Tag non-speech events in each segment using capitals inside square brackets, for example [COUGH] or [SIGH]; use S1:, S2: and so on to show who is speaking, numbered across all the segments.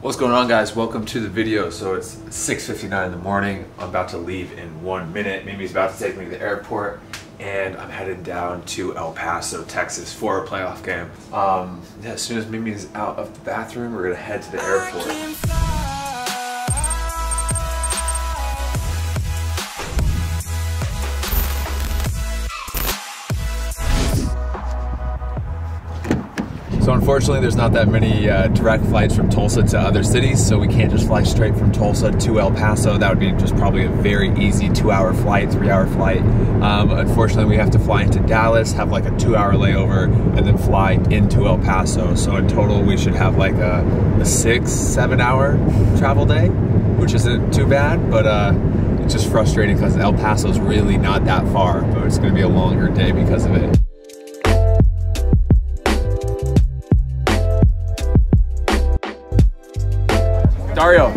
S1: What's going on guys? Welcome to the video. So it's 6.59 in the morning. I'm about to leave in one minute. Mimi's about to take me to the airport and I'm headed down to El Paso, Texas for a playoff game. Um, yeah, as soon as Mimi's out of the bathroom, we're gonna head to the airport. Unfortunately, there's not that many uh, direct flights from Tulsa to other cities, so we can't just fly straight from Tulsa to El Paso. That would be just probably a very easy two-hour flight, three-hour flight. Um, unfortunately, we have to fly into Dallas, have like a two-hour layover, and then fly into El Paso. So in total, we should have like a, a six, seven-hour travel day, which isn't too bad, but uh, it's just frustrating because El Paso is really not that far, but it's going to be a longer day because of it. Dario,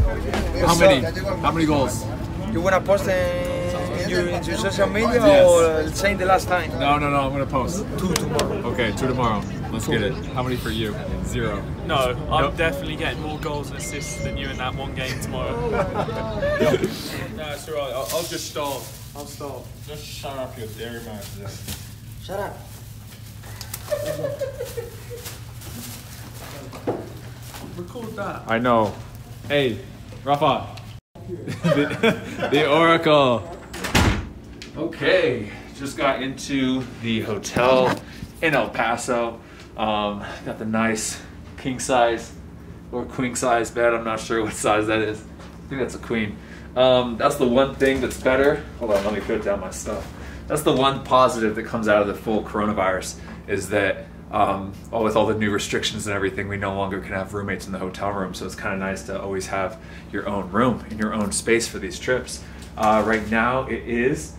S1: how many? How many goals?
S2: You wanna post in your, in your social media
S1: Yes.
S2: or saying the last time?
S1: No, no, no. I'm gonna post.
S2: Two tomorrow.
S1: Okay, two tomorrow. Let's get it. How many for you? Zero.
S3: No, I'm
S1: Nope.
S3: definitely getting more goals and assists than you in that one game tomorrow. [LAUGHS] no, it's alright. I'll, I'll just start. I'll start.
S4: Just shut up, your dairy man.
S2: Shut up.
S3: Record that.
S1: I know. Hey, Rafa. the, [LAUGHS] the Oracle. Okay, just got into the hotel in El Paso. Um, got the nice king size or queen size bed. I'm not sure what size that is. I think that's a queen. Um, that's the one thing that's better. Hold on, let me put down my stuff. That's the one positive that comes out of the full coronavirus is that um, with all the new restrictions and everything, we no longer can have roommates in the hotel room. So it's kind of nice to always have your own room and your own space for these trips. Uh, right now it is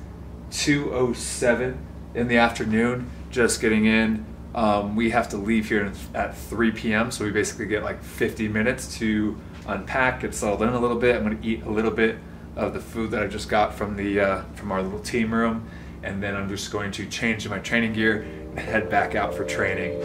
S1: 2:07 in the afternoon. Just getting in. Um, we have to leave here at 3 p.m. So we basically get like 50 minutes to unpack, get settled in a little bit. I'm gonna eat a little bit of the food that I just got from the uh, from our little team room, and then I'm just going to change my training gear head back out for training.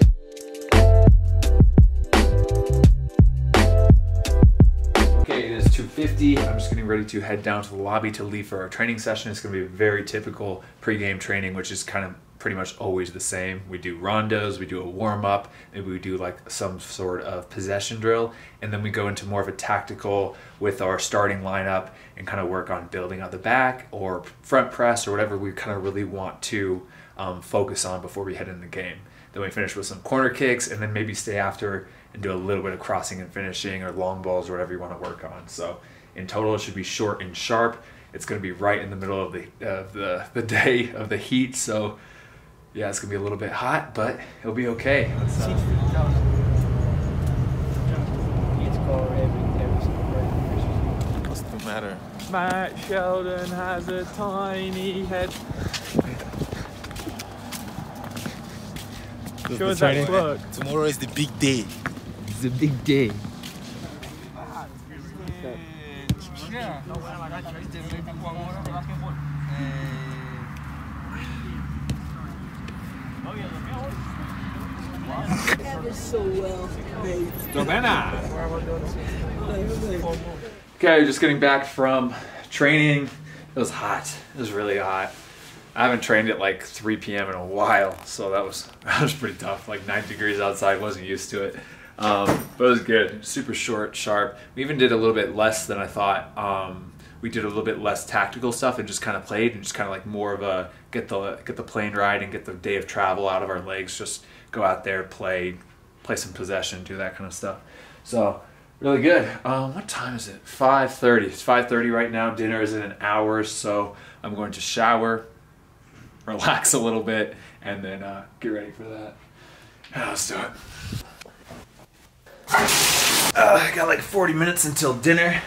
S1: Okay, it is 2.50. I'm just getting ready to head down to the lobby to leave for our training session. It's to be a very typical pregame training, which is kind of pretty much always the same. We do rondos, we do a warm up, maybe we do like some sort of possession drill, and then we go into more of a tactical with our starting lineup and kind of work on building out the back or front press or whatever we kind of really want to um, focus on before we head in the game. Then we finish with some corner kicks and then maybe stay after and do a little bit of crossing and finishing or long balls or whatever you want to work on. So in total, it should be short and sharp. It's going to be right in the middle of the of the, the day of the heat. So yeah, it's going to be a little bit hot, but it'll be okay. Let's, uh,
S4: What's the matter?
S3: Matt Sheldon has a tiny head. Sure as that work.
S4: Tomorrow is the big day.
S1: it's a big day. Okay, just getting back from training. It was hot. It was really hot. I haven't trained at like 3 p.m. in a while, so that was [LAUGHS] that was pretty tough. Like 9 degrees outside, wasn't used to it. Um, but it was good. Super short, sharp. We even did a little bit less than I thought. Um, we did a little bit less tactical stuff and just kind of played and just kind of like more of a get the get the plane ride and get the day of travel out of our legs. Just go out there, play, play some possession, do that kind of stuff. So really good. Um, what time is it? 5:30. It's 5:30 right now. Dinner is in an hour, so I'm going to shower, relax a little bit, and then uh, get ready for that. Yeah, let's do it. Uh, I got like 40 minutes until dinner.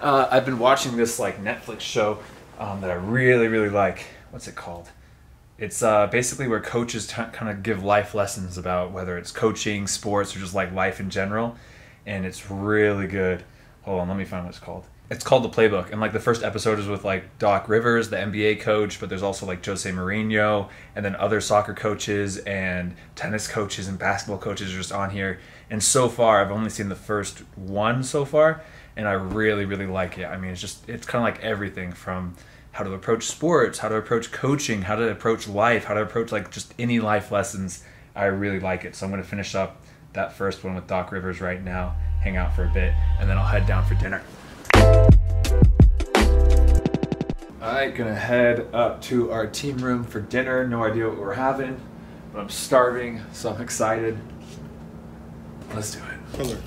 S1: Uh, I've been watching this like Netflix show um, that I really, really like. What's it called? It's uh, basically where coaches kind of give life lessons about whether it's coaching, sports, or just like life in general. And it's really good. Hold on, let me find what it's called. It's called the playbook and like the first episode is with like doc rivers the nba coach but there's also like jose Mourinho and then other soccer coaches and tennis coaches and basketball coaches are just on here. And so far i've only seen the first one so far and i really really like it. I mean it's just it's kind of like everything from how to approach sports how to approach coaching how to approach life how to approach like just any life lessons. I really like it. So i'm going to finish up that first one with doc rivers right now hang out for a bit and then i'll head down for dinner all right, gonna head up to our team room for dinner. No idea what we're having, but I'm starving, so I'm excited. Let's do it.
S4: Color.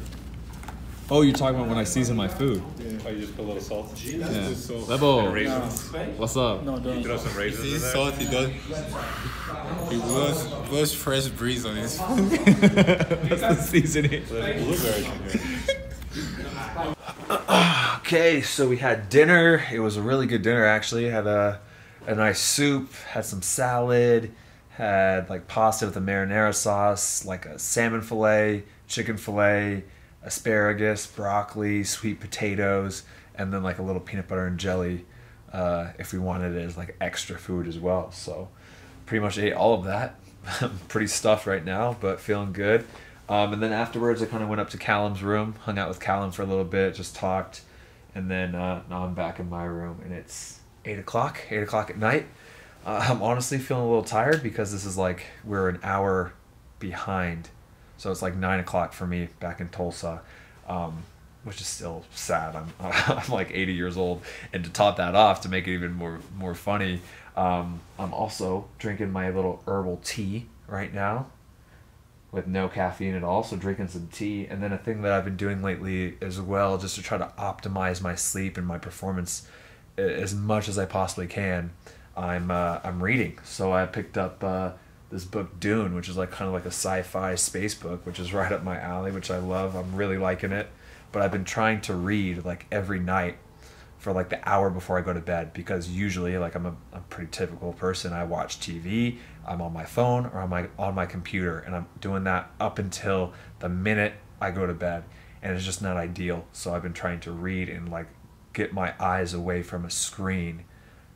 S3: Oh, you're talking about when I season my food. Yeah.
S4: Oh, you just put a little salt.
S3: Yeah.
S4: salt.
S3: Lebo,
S4: And raisins.
S3: what's up?
S2: No, don't.
S4: Throw some raisins
S5: He's
S4: in there.
S5: salt, he does. He blows, blows fresh breeze on his [LAUGHS]
S3: That's the seasoning.
S4: There's blueberries in here. [LAUGHS]
S1: Okay, so we had dinner. It was a really good dinner, actually. Had a, a nice soup, had some salad, had like pasta with a marinara sauce, like a salmon fillet, chicken fillet, asparagus, broccoli, sweet potatoes, and then like a little peanut butter and jelly uh, if we wanted it as like extra food as well. So pretty much ate all of that. I'm [LAUGHS] pretty stuffed right now, but feeling good. Um, and then afterwards, I kind of went up to Callum's room, hung out with Callum for a little bit, just talked, and then uh, now I'm back in my room, and it's eight o'clock, eight o'clock at night. Uh, I'm honestly feeling a little tired because this is like we're an hour behind, so it's like nine o'clock for me back in Tulsa, um, which is still sad. I'm [LAUGHS] I'm like 80 years old, and to top that off, to make it even more more funny, um, I'm also drinking my little herbal tea right now with no caffeine at all. So drinking some tea, and then a thing that I've been doing lately as well, just to try to optimize my sleep and my performance as much as I possibly can. I'm uh, I'm reading. So I picked up uh, this book Dune, which is like kind of like a sci-fi space book, which is [LAUGHS] right up my alley, which I love. I'm really liking it. But I've been trying to read like every night for like the hour before I go to bed because usually like I'm a, a pretty typical person. I watch TV, I'm on my phone or on my on my computer and I'm doing that up until the minute I go to bed and it's just not ideal. So I've been trying to read and like get my eyes away from a screen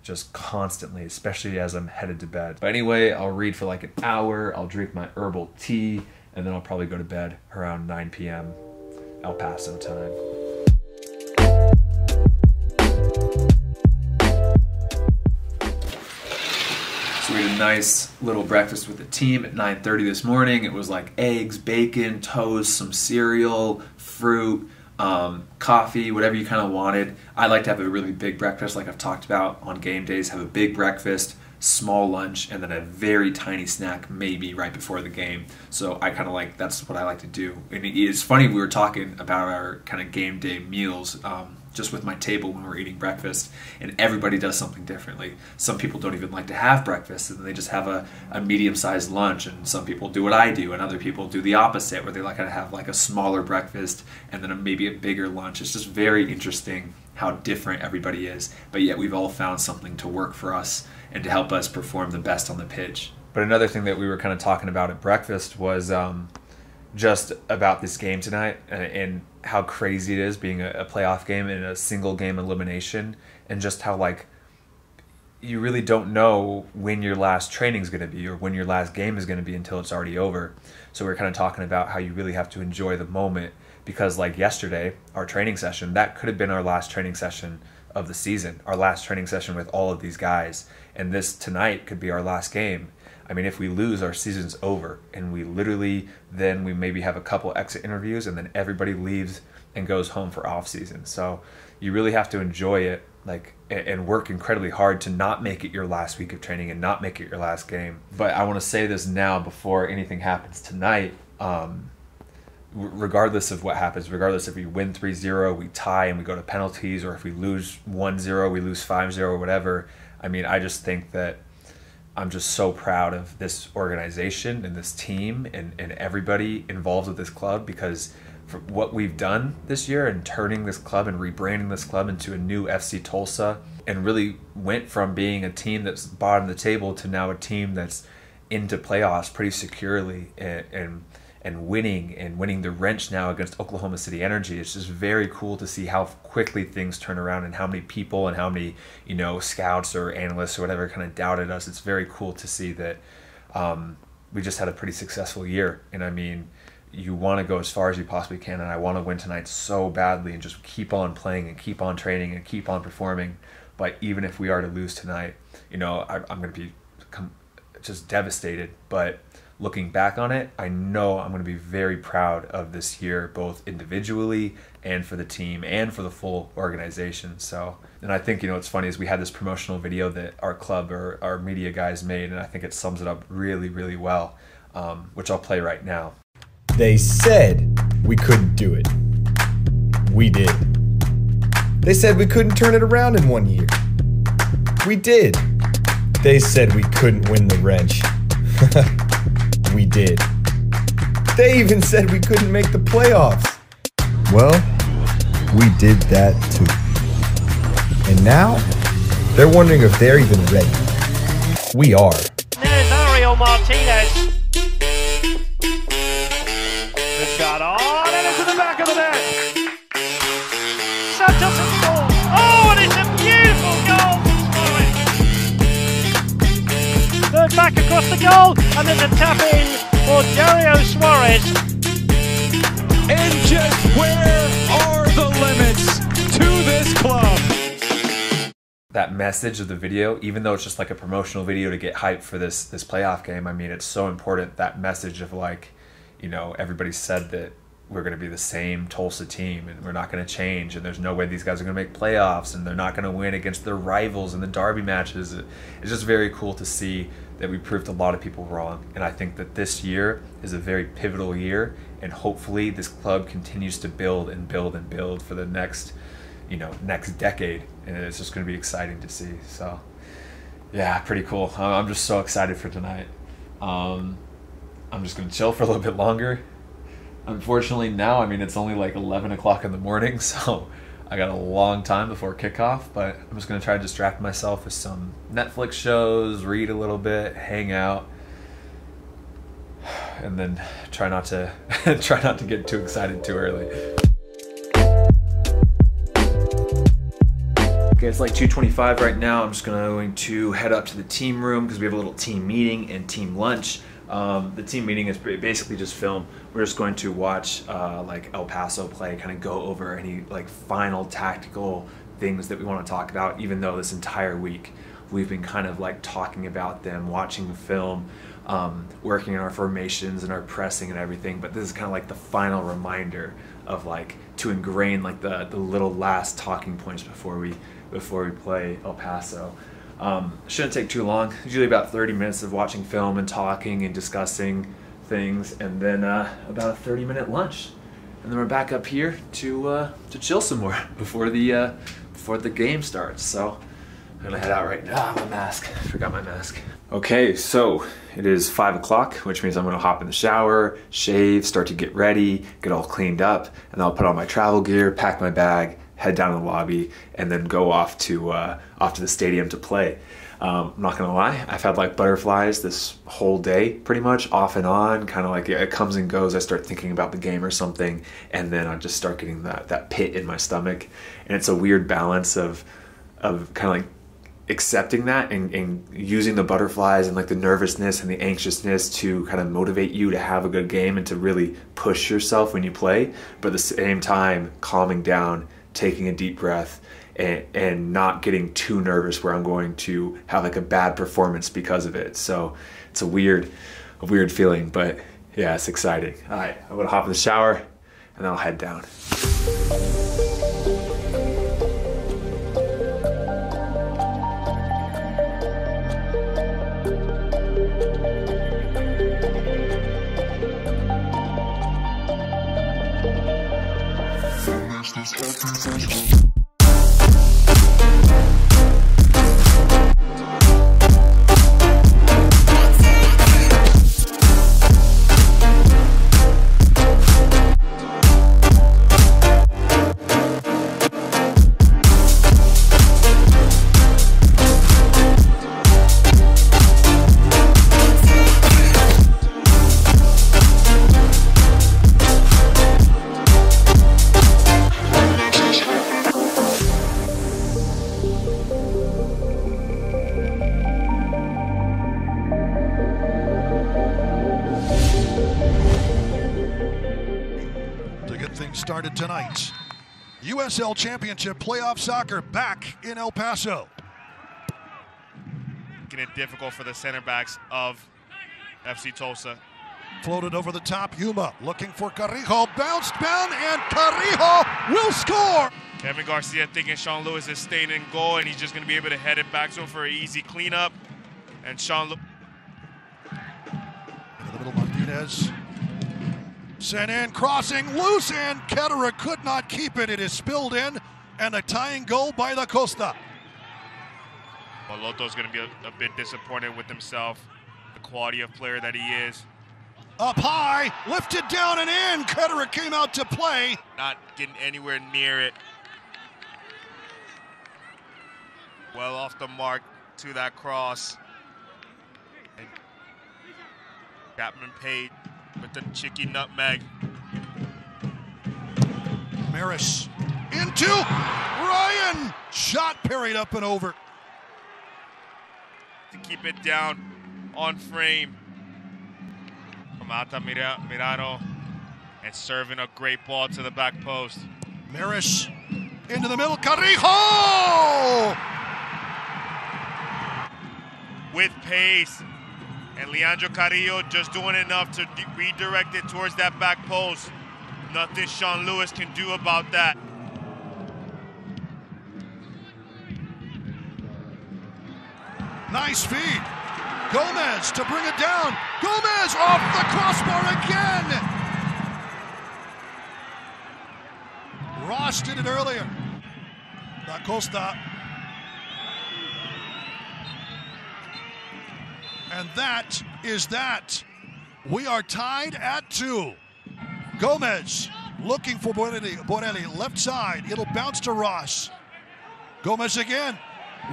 S1: just constantly, especially as I'm headed to bed. But anyway, I'll read for like an hour, I'll drink my herbal tea, and then I'll probably go to bed around 9 p.m. El Paso time. A nice little breakfast with the team at 9:30 this morning. It was like eggs, bacon, toast, some cereal, fruit, um, coffee, whatever you kind of wanted. I like to have a really big breakfast, like I've talked about on game days. Have a big breakfast, small lunch, and then a very tiny snack, maybe right before the game. So I kind of like that's what I like to do. And it is funny we were talking about our kind of game day meals. Um, just with my table when we're eating breakfast, and everybody does something differently. Some people don't even like to have breakfast, and they just have a, a medium sized lunch, and some people do what I do, and other people do the opposite, where they like to have like a smaller breakfast and then a, maybe a bigger lunch. It's just very interesting how different everybody is, but yet we've all found something to work for us and to help us perform the best on the pitch. But another thing that we were kind of talking about at breakfast was um, just about this game tonight and, how crazy it is being a, a playoff game and a single game elimination and just how like you really don't know when your last training is going to be or when your last game is going to be until it's already over. So we're kind of talking about how you really have to enjoy the moment because like yesterday our training session that could have been our last training session of the season our last training session with all of these guys. And this tonight could be our last game I mean, if we lose, our season's over, and we literally then we maybe have a couple exit interviews, and then everybody leaves and goes home for off season. So you really have to enjoy it, like, and work incredibly hard to not make it your last week of training and not make it your last game. But I want to say this now before anything happens tonight. Um, regardless of what happens, regardless if we win 3-0, we tie and we go to penalties, or if we lose 1-0, we lose 5-0, or whatever. I mean, I just think that I'm just so proud of this organization and this team and, and everybody involved with this club because for what we've done this year and turning this club and rebranding this club into a new FC Tulsa and really went from being a team that's bottom of the table to now a team that's into playoffs pretty securely and, and and winning and winning the wrench now against Oklahoma City Energy. It's just very cool to see how quickly things turn around and how many people and how many you know scouts or analysts or whatever kind of doubted us. It's very cool to see that um, we just had a pretty successful year. And I mean, you want to go as far as you possibly can, and I want to win tonight so badly and just keep on playing and keep on training and keep on performing. But even if we are to lose tonight, you know, I, I'm going to be just devastated. But looking back on it, I know I'm going to be very proud of this year, both individually and for the team and for the full organization. So, and I think, you know, what's funny is we had this promotional video that our club or our media guys made, and I think it sums it up really, really well, um, which I'll play right now.
S6: They said we couldn't do it. We did. They said we couldn't turn it around in one year. We did. They said we couldn't win the wrench. [LAUGHS] we did. They even said we couldn't make the playoffs. Well, we did that too. And now, they're wondering if they're even ready. We are.
S7: There's Ariel Martinez. Oh, it's got on and into the back of the net. Back across the goal, and there's a tap in for Dario Suarez.
S8: And just where are the limits to this club?
S1: that message of the video, even though it's just like a promotional video to get hype for this this playoff game, I mean, it's so important that message of like, you know, everybody said that we're going to be the same Tulsa team and we're not going to change and there's no way these guys are going to make playoffs and they're not going to win against their rivals in the derby matches. It's just very cool to see that we proved a lot of people wrong. And I think that this year is a very pivotal year and hopefully this club continues to build and build and build for the next you know next decade. And it's just going to be exciting to see. So yeah pretty cool. I'm just so excited for tonight. Um, i'm just going to chill for a little bit longer. Unfortunately now i mean it's only like 11 o'clock in the morning [LAUGHS] so i got a long time before kickoff but i'm just going to try to distract myself with some netflix shows read a little bit hang out and then try not to [LAUGHS] try not to get too excited too early Okay, it's like 2:25 right now. I'm just going to head up to the team room because we have a little team meeting and team lunch. Um, the team meeting is basically just film. We're just going to watch uh, like El Paso play, kind of go over any like final tactical things that we want to talk about. Even though this entire week we've been kind of like talking about them, watching the film, um, working on our formations and our pressing and everything. But this is kind of like the final reminder of like to ingrain like the the little last talking points before we before we play El Paso. Um, shouldn't take too long. Usually about 30 minutes of watching film and talking and discussing things, and then uh, about a 30 minute lunch, and then we're back up here to uh, to chill some more [LAUGHS] before the uh, before the game starts. So I'm gonna head out right now. Ah, my mask. Forgot my mask. Okay, so it is five o'clock, which means I'm gonna hop in the shower, shave, start to get ready, get all cleaned up, and then I'll put on my travel gear, pack my bag, head down to the lobby, and then go off to uh, off to the stadium to play. Um, I'm not gonna lie, I've had like butterflies this whole day, pretty much off and on. Kind of like it comes and goes. I start thinking about the game or something, and then I just start getting that that pit in my stomach, and it's a weird balance of of kind of like accepting that and, and, using the butterflies and like the nervousness and the anxiousness to kind of motivate you to have a good game and to really push yourself when you play but at the same time calming down taking a deep breath and, and not getting too nervous where I'm going to have like a bad performance because of it. So it's a weird, a weird feeling, but yeah, it's exciting. All right, I'm gonna hop in the shower and then I'll head down.
S9: Free Championship playoff soccer back in El Paso.
S10: Making it difficult for the center backs of FC Tulsa.
S9: Floated over the top. Yuma looking for Carrijo. Bounced down, and Carrijo will score.
S10: Kevin Garcia thinking Sean Lewis is staying in goal, and he's just going to be able to head it back to him for an easy cleanup. And Sean Lewis.
S9: Into the middle, Martinez. Sent in, crossing, loose, and Ketterer could not keep it. It is spilled in, and a tying goal by Da Costa.
S10: Moloto's going to be a, a bit disappointed with himself, the quality of player that he is.
S9: Up high, lifted down and in. Ketterer came out to play.
S10: Not getting anywhere near it. Well off the mark to that cross. And Chapman paid with the cheeky nutmeg.
S9: Maris into Ryan. Shot parried up and over.
S10: To keep it down on frame. From Ata Mira- Mirano. And serving a great ball to the back post.
S9: Maris into the middle. Carrijo!
S10: With pace. And Leandro Carrijo just doing enough to redirect it towards that back post. Nothing Sean Lewis can do about that.
S9: Nice feed. Gomez to bring it down. Gomez off the crossbar again. Ross did it earlier. Da Costa. And that is that. We are tied at two. Gomez looking for Borelli. Borelli left side. It'll bounce to Ross. Gomez again.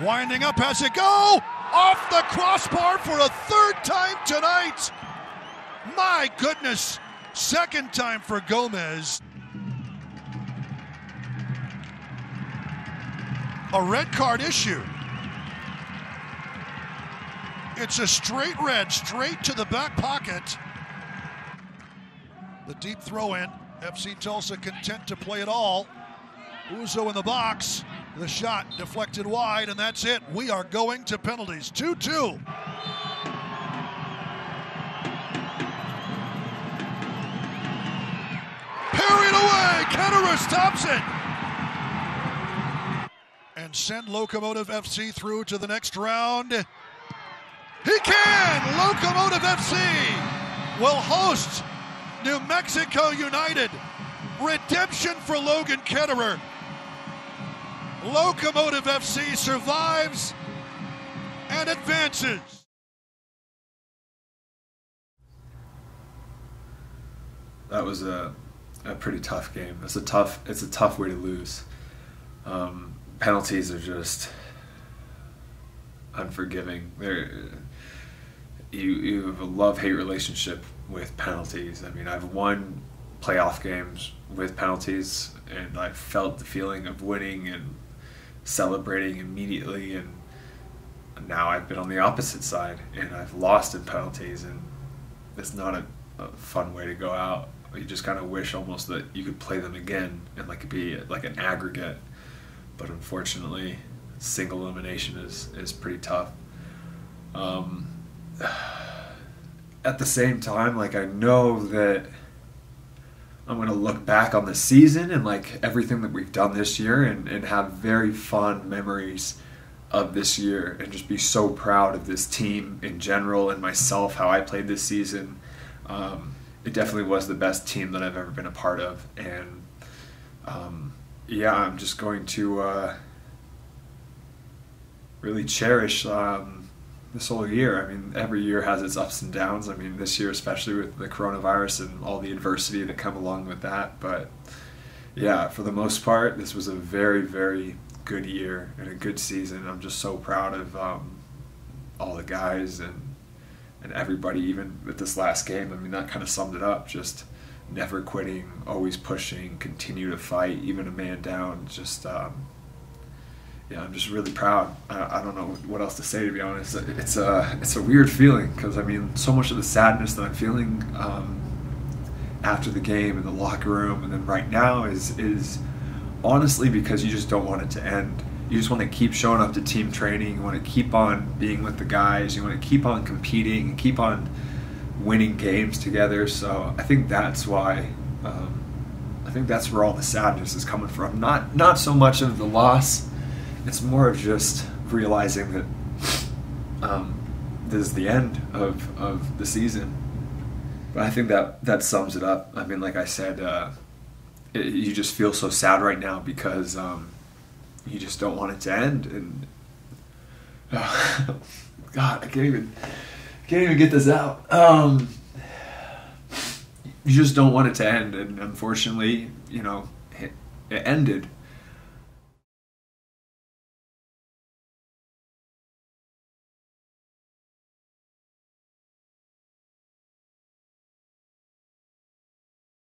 S9: Winding up, has it go? Off the crossbar for a third time tonight. My goodness. Second time for Gomez. A red card issue. It's a straight red, straight to the back pocket. The deep throw in. FC Tulsa content to play it all. Uzo in the box. The shot deflected wide, and that's it. We are going to penalties. 2 2. Parried away. Ketterer stops it. And send Locomotive FC through to the next round. He can! Locomotive FC will host New Mexico United. Redemption for Logan Ketterer. Locomotive FC survives and advances.
S1: that was a, a pretty tough game. It's a tough it's a tough way to lose. Um, penalties are just unforgiving. They're, you you have a love hate relationship with penalties. I mean, I've won playoff games with penalties, and I felt the feeling of winning and celebrating immediately. And now I've been on the opposite side, and I've lost in penalties, and it's not a, a fun way to go out. You just kind of wish almost that you could play them again and like be like an aggregate, but unfortunately, single elimination is is pretty tough. Um, [SIGHS] at the same time, like I know that I'm gonna look back on the season and like everything that we've done this year and, and have very fond memories of this year and just be so proud of this team in general and myself how I played this season. Um, it definitely was the best team that I've ever been a part of, and um, yeah, I'm just going to uh, really cherish um, this whole year. I mean, every year has its ups and downs. I mean, this year especially with the coronavirus and all the adversity that come along with that. But yeah, for the most part, this was a very, very good year and a good season. I'm just so proud of um, all the guys and and everybody. Even with this last game, I mean, that kind of summed it up. Just never quitting, always pushing, continue to fight, even a man down. Just um, yeah, I'm just really proud. I, I don't know what else to say to be honest. It's a it's a weird feeling because I mean, so much of the sadness that I'm feeling um, after the game in the locker room, and then right now is is honestly because you just don't want it to end. You just want to keep showing up to team training. You want to keep on being with the guys. You want to keep on competing and keep on winning games together. So I think that's why. Um, I think that's where all the sadness is coming from. Not not so much of the loss. It's more of just realizing that um, this is the end of, of the season. But I think that that sums it up. I mean, like I said, uh, it, you just feel so sad right now because um, you just don't want it to end. And uh, [LAUGHS] God, I can't even can't even get this out. Um, you just don't want it to end, and unfortunately, you know, it, it ended.